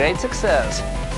great success.